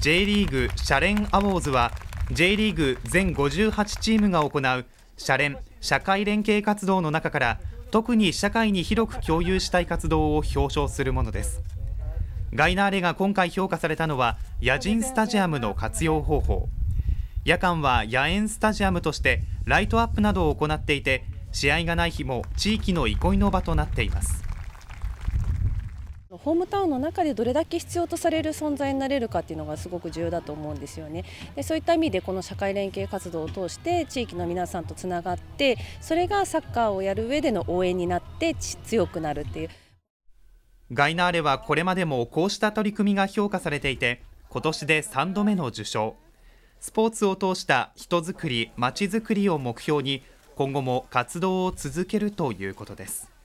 J リーグシャレンアウォーズは J リーグ全58チームが行うシャレン社会連携活動の中から特に社会に広く共有したい活動を表彰するものです。ガイナーレが今回評価されたのは野人スタジアムの活用方法。夜間は野猿スタジアムとしてライトアップなどを行っていて試合がない日も地域の憩いの場となっています。ホームタウンの中でどれだけ必要とされる存在になれるかっていうのがすごく重要だと思うんですよね。でそういった意味でこの社会連携活動を通して地域の皆さんとつながってそれがサッカーをやる上での応援になって強くなるっていう。ガイナーレはこれまでもこうした取り組みが評価されていて今年で3度目の受賞。スポーツを通した人づくりまちづくりを目標に今後も活動を続けるということです。